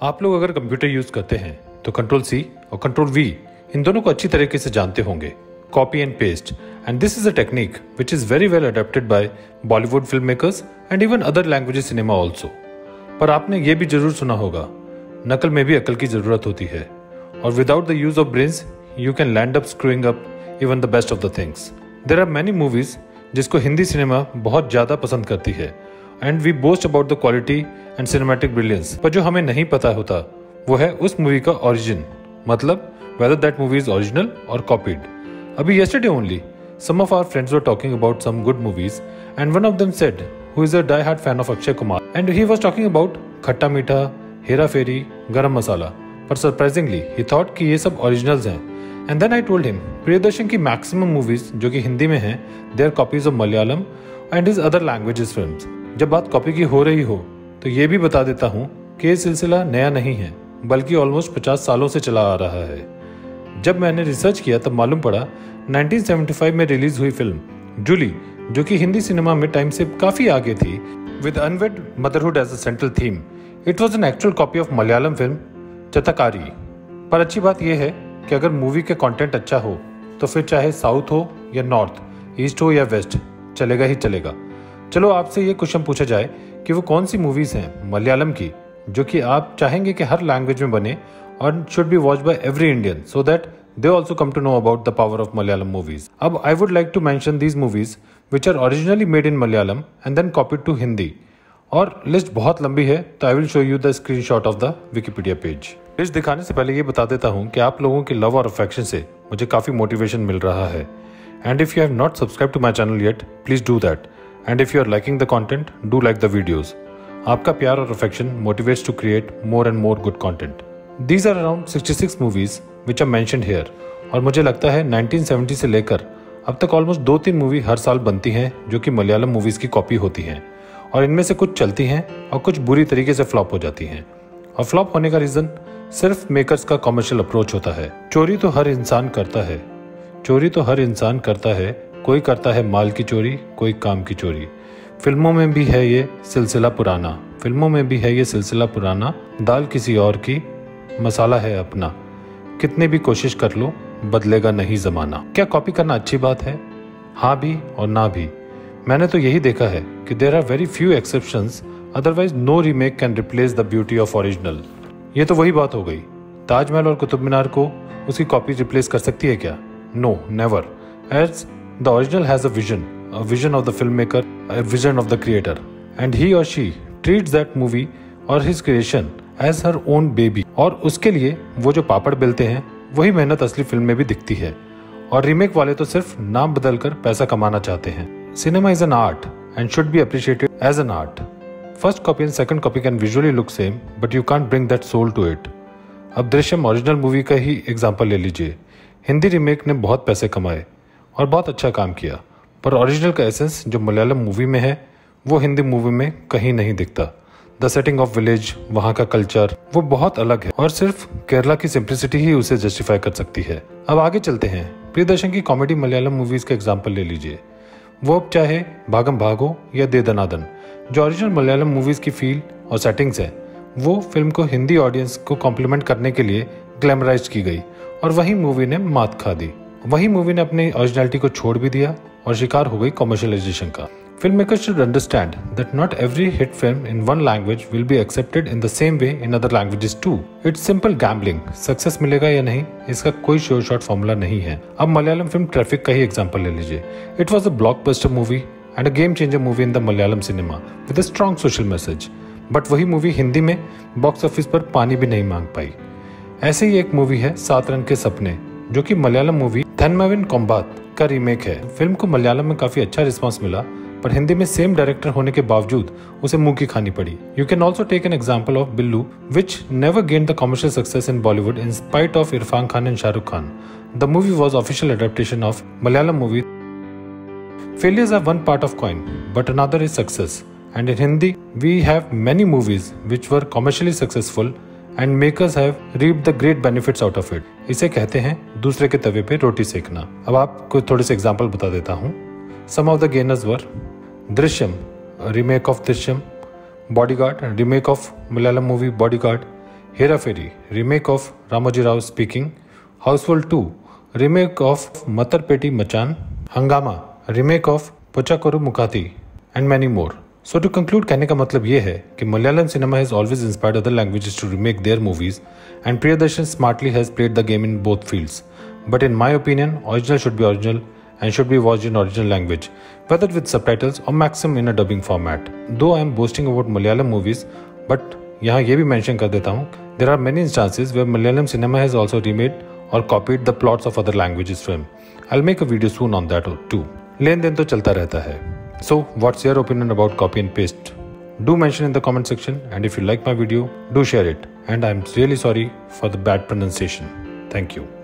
आप लोग अगर कंप्यूटर यूज़ करते हैं तो कंट्रोल सी और कंट्रोल वी इन दोनों को अच्छी तरीके से जानते होंगे। Copy and paste and this is a technique which is very well adapted by Bollywood film makers and even other languages cinema also पर आपने ये भी ज़रूर सुना होगा, नकल में भी अकल की ज़रूरत होती है। और without the use of brains you can land up screwing up even the best of the things there are many movies जिसको हिंदी सिनेमा बहुत ज़्यादा पसंद करती है। And we boast about the quality and cinematic brilliance पर जो हमें नहीं पता होता वो है उस मूवी का ओरिजिन मतलब whether that movie is original और कॉपीड अभी yesterday only some of our friends were talking about some good movies and one of them said who is a die-hard fan of Akshay Kumar? And he was talking about Khatta Meetha, Hera Fairy, Garam Masala. पर surprisingly ही thought कि ये सब originals हैं. And then I told him Priyadarshan की maximum movies जो कि हिंदी में हैं they are copies of Malayalam and is other languages films जब बात कॉपी की हो रही हो तो ये भी बता देता हूँ कि ये सिलसिला नया नहीं है, बल्कि ऑलमोस्ट 50 सालों से चला आ रहा है। जब मैंने रिसर्च किया, तब मालूम पड़ा 1975 में रिलीज़ हुई फ़िल्म, जूली, जो कि हिंदी सिनेमा में टाइम से काफ़ी आगे थी with unwed motherhood as a central theme it was an actual copy of Malayalam film Chattakkari पर अच्छी बात यह है कि अगर मूवी के कंटेंट अच्छा हो तो फिर चाहे साउथ हो या नॉर्थ ईस्ट हो या वेस्ट चलेगा ही चलेगा। चलो आपसे ये क्वेश्चन पूछा जाए कि वो कौन सी मूवीज़ हैं मलयालम की, जो कि आप चाहेंगे कि हर लैंग्वेज में बने और should be watch by every Indian so that they also come to know about the power of Malayalam movies अब I would like to mention these movies which are originally made in Malayalam and then copied to Hindi और list बहुत लंबी है तो I will show you the screenshot of the Wikipedia page list दिखाने से पहले ये बता देता हूँ कि आप लोगों की लव और अफेक्शन से मुझे काफ़ी मोटिवेशन मिल रहा है. And if you have not subscribe to my channel yet please do that and if you are liking the content do like the videos आपका प्यार और affection motivates to create more and more good content these are around 66 movies which are mention here और मुझे लगता है 1970 से लेकर अब तक ऑलमोस्ट दो तीन मूवी हर साल बनती हैं जो कि मलयालम मूवीज़ की कॉपी होती हैं। और इनमें से कुछ चलती हैं और कुछ बुरी तरीके से फ्लॉप हो जाती हैं। और फ्लॉप होने का रीजन सिर्फ़ मेकर्स का कॉमर्शियल अप्रोच होता है। चोरी तो हर इंसान करता है। चोरी तो हर इंसान करता है कोई करता है माल की चोरी, कोई काम की चोरी। फ़िल्मों में भी है ये सिलसिला पुराना। फ़िल्मों में भी है ये सिलसिला पुराना। दाल किसी और की, मसाला है अपना। कितने भी कोशिश कर लो, बदलेगा नहीं जमाना। क्या कॉपी करना अच्छी बात है? हाँ भी और ना भी। मैंने तो यही देखा है कि there are very few exception otherwise no remake can replace the beauty of original ये तो वही बात हो गई। ताजमहल और कुतुब मीनार को उसकी कॉपी रिप्लेस कर सकती है क्या? No never as the original has a vision a vision of the filmmaker, a vision of the creator, and he or she treats that movie और his creation as her own baby. और उसके लिए वो जो पापड़ बेलते हैं वही मेहनत असली फ़िल्म में भी दिखती है। और रीमेक वाले तो सिर्फ़ नाम बदलकर पैसा कमाना चाहते हैं। Cinema is an art and should be appreciated as an art first copy and second copy can visually look same but you can't bring that soul to it अब दृश्यम ओरिजिनल मूवी का ही एग्ज़ाम्पल ले लीजिए। Hindi remake ने बहुत पैसे कमाए। और बहुत अच्छा काम किया। पर ओरिजिनल का एसेंस जो मलयालम मूवी में है, वो हिंदी मूवी में कहीं नहीं दिखता। द सेटिंग ऑफ़ विलेज वहाँ का कल्चर वो बहुत अलग है। और सिर्फ़ केरला की सिंप्लिसिटी ही उसे जस्टिफाई कर सकती है। अब आगे चलते हैं। प्रियदर्शन की कॉमेडी मलयालम मूवीज़ का एग्ज़ाम्पल ले लीजिए। वो अब चाहे भागम भागो या दे दनादन जो ओरिजिनल मलयालम मूवीज़ की फील और सेटिंग्स है, वो फ़िल्म को हिंदी ऑडियंस को कॉम्प्लीमेंट करने के लिए ग्लैमराइज की गई। और वही मूवी ने मात खा दी। वही मूवी ने अपनी ओरिजिनलिटी को छोड़ भी दिया और शिकार हो गई कॉमर्शियलाइजेशन का। Film makers should understand that not every hit film in one language will be accepted in the same way in other languages too it's simple gambling success मिलेगा या नहीं, इसका कोई शोर शॉर्ट फॉर्मूला नहीं है। अब मलयालम फ़िल्म ट्रैफ़िक का ही एग्ज़ाम्पल ले लीजिए। It was a blockbuster movie and a game changer movie in the Malayalam cinema with a strong social message but वही मूवी हिंदी में बॉक्स ऑफ़िस पर पानी भी नहीं मांग पाई। ऐसे ही एक मूवी है, सात रंग के सपने। जो कि मलयालम मूवी थेनमाविन कॉम्बात का रीमेक है। फ़िल्म को मलयालम में काफ़ी अच्छा रिस्पॉन्स मिला पर हिंदी में सेम डायरेक्टर होने के बावजूद उसे मुँह की खानी पड़ी। You can also take an example of Billu which never gain the commercial success in Bollywood in spite of Irfan Khan and Shahrukh Khan the movie was official adaptation of Malayalam movie Failures are one part of coin, but another is success. And in Hindi, we have many movies which were commercially successful and makers have reap the great benefits out of it इसे कहते हैं दूसरे के तवे पे रोटी सेकना। अब आप आपको थोड़े से एग्ज़ाम्पल बता देता हूँ। Some of the gainers were Drishyam remake of Drishyam bodyguard remake of Malayalam movie bodyguard Hera Pheri remake of Ramoji Rao speaking Housefull two remake of Mattupetti Machan Hungama remake of Poochakkoru Mookkuthi and many more so to conclude कहने का मतलब ये है कि Malayalam cinema has always inspired other languages to remake their movies and Priyadarshan smartly has played the game in both fields but in my opinion original should be original and should be watch in original language whether with sub or maxim in a dubbing format though I am boasting about Malayalam movies but यहाँ ये भी mention कर देता हूँ there are many instances where Malayalam cinema has also remade or copied the plots of other languages film I make a video soon on that to लेन देन तो चलता रहता है। So, what's your opinion about copy and paste? Do mention in the comment section and if you like my video, do share it. And I'm really sorry for the bad pronunciation. Thank you.